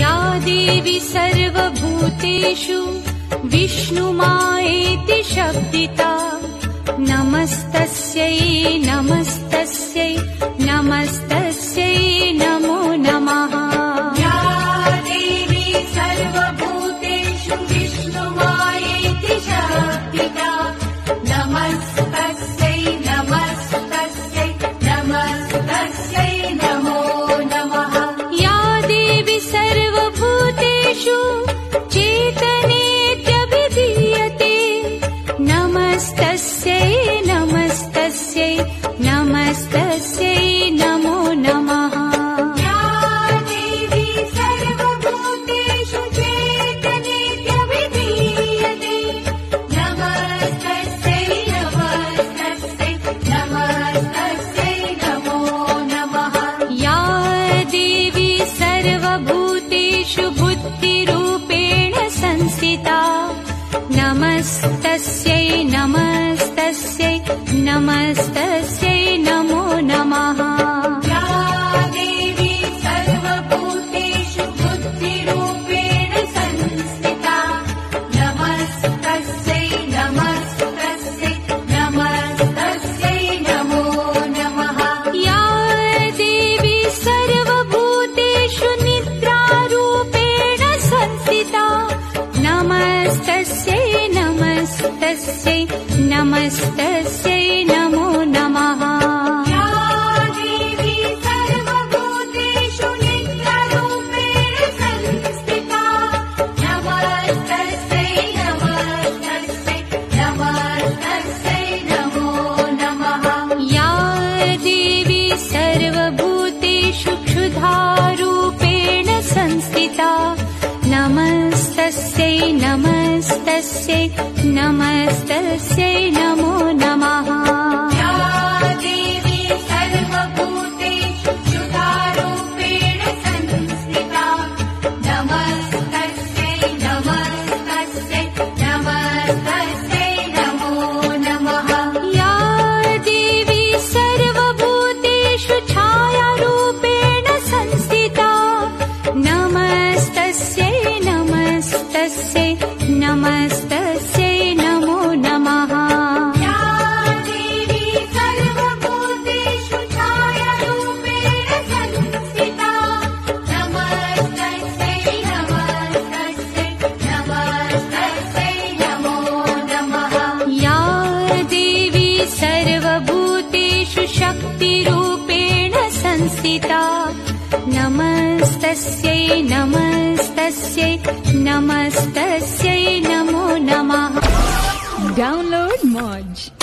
या देवी सर्वभूतेषु विष्णुमायेति शब्दिता। नमस्तस्यै नमस्तस्यै नमस्तस्यै नमस्तस्यै नमो नमः। या देवी सर्वभूतेषु चेतनेत्यभिधीयते नमस्तस्यै नमस्तस्यै नमस्तस्यै नमो नमः। या देवी सर्वभूतेषु बुद्धिरूपेण संस्थिता नमस्तस्यै नमस्तस्यै नमस्तस्यै नमस्तस्यै नमो नमः नमस्तस्यै नमस्तस्यै नमो नमस्तस्यै नमस्तस्यै नमो नमः। या देवी सर्वभूतेषु छायारूपेण संस्थिता नमस्तस्यै नमस्तस्यै नमस्तस्यै नमो नमः Download Moj.